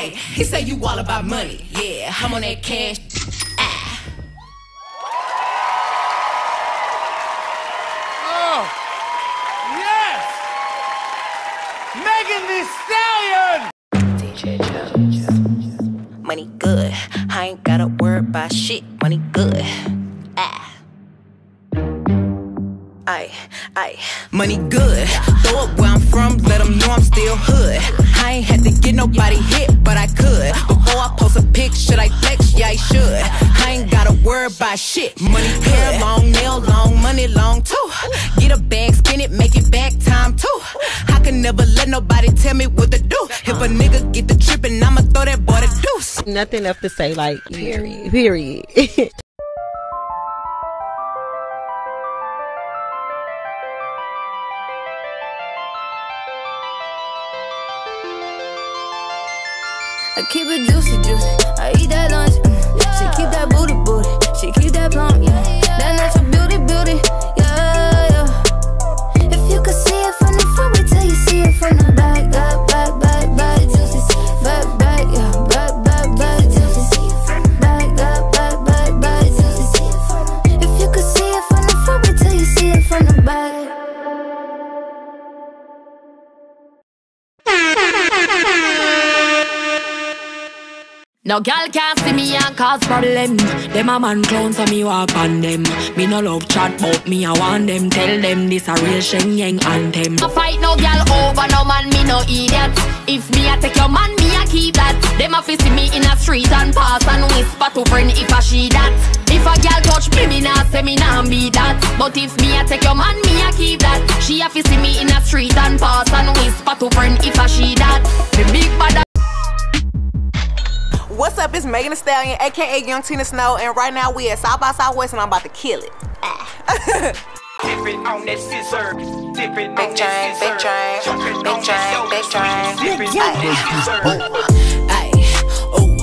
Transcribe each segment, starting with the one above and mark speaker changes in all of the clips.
Speaker 1: Hey, he say you all about money. Yeah, I'm on that cash. Ah.
Speaker 2: Oh, yes! Megan Thee Stallion!
Speaker 1: DJ Money good. I ain't gotta worry about shit. Money good. Ah. Ay, ay, money good. Throw it where I'm from, let them know I'm still hood. Nobody hit, but I could. Before I post a pic, should I flex? Yeah, I should. I ain't gotta worry about shit. Money hair long, nail long, money long too. Get a bag, spin it, make it back time too. I can never let nobody tell me what to do. If a nigga get the trippin', I'ma throw that boy the deuce.
Speaker 3: Nothing left to say, like, period. Period.
Speaker 4: I keep it juicy, juicy. I eat that lunch. mm. She keep that booty, booty. She keep that plump, yeah.
Speaker 5: No gal can't see me and cause problem. Them a man clown so me walk on them. Me no love chat but me I want them. Tell them this a real Shen Yeng anthem. I fight no gal over no man, me no idiot. If me I take your man, me I keep that. Them a see me in a street and pass and whisper to friend if I she that. If a gal touch me, me nah say me nah be that. But if me I take your man, me I keep that. She a fi
Speaker 1: Megan Thee Stallion, aka Young Tina Snow, and right now we at South by Southwest, and I'm about to kill it.
Speaker 6: Dipping on that scissor. Dipping
Speaker 1: Big
Speaker 6: on
Speaker 1: train,
Speaker 6: that
Speaker 1: big
Speaker 6: scissor.
Speaker 1: train, big
Speaker 6: on
Speaker 1: train,
Speaker 6: that
Speaker 1: big
Speaker 6: scissor.
Speaker 1: train.
Speaker 6: Dipping on.
Speaker 1: Ay, ooh,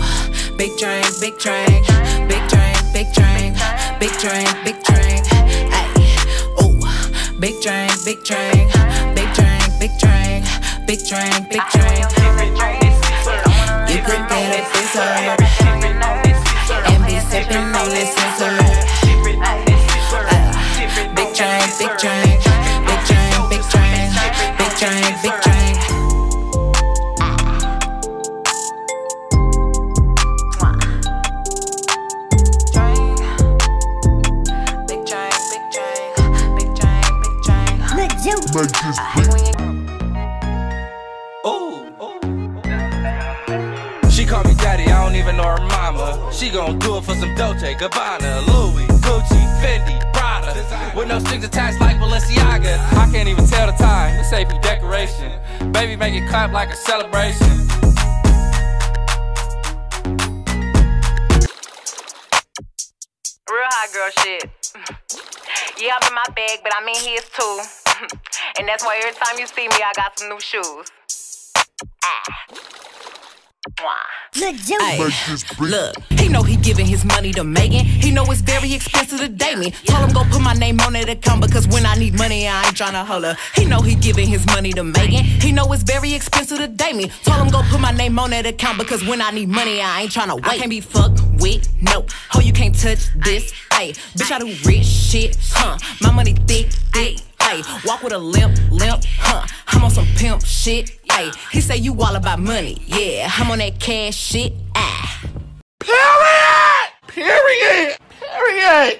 Speaker 1: big train, big train, big train, big train, big train, big train. Ay, ooh, big train, big train, big train, big train, big train, big train.
Speaker 6: Dipping on that scissor.
Speaker 1: You could get a scissor
Speaker 6: Dipping on
Speaker 1: this.
Speaker 6: Dipping
Speaker 1: Big train, big train, big train, big train, big train, big train.
Speaker 6: Ooh, ooh. She call me daddy, I don't even know her mama. She gon' do it for some Dolce, Gabbana, Louis, Gucci, Fendi, Prada. With no strings attached like Balenciaga. I can't even tell the time, this AP decoration. Baby, make it clap like a celebration.
Speaker 1: Real hot girl shit. yeah, I'm in my bag, but I'm in his too. and that's why every time you see me, I got some new shoes. Ah. Ay, look, he know he giving his money to Megan. He know it's very expensive to date me. Told him go put my name on that account because when I need money, I ain't tryna holler. He know he giving his money to Megan. He know it's very expensive to date me. Told him go put my name on that account because when I need money, I ain't tryna wait. I can't be fucked with, no. Ho, you can't touch this. Ay, bitch, I do rich shit, huh? My money thick, thick. Ay, walk with a limp, limp, huh? I'm on some pimp shit. Hey, he say you all about money. Yeah, I'm on that cash shit. Ah. Period!
Speaker 2: Period! Period!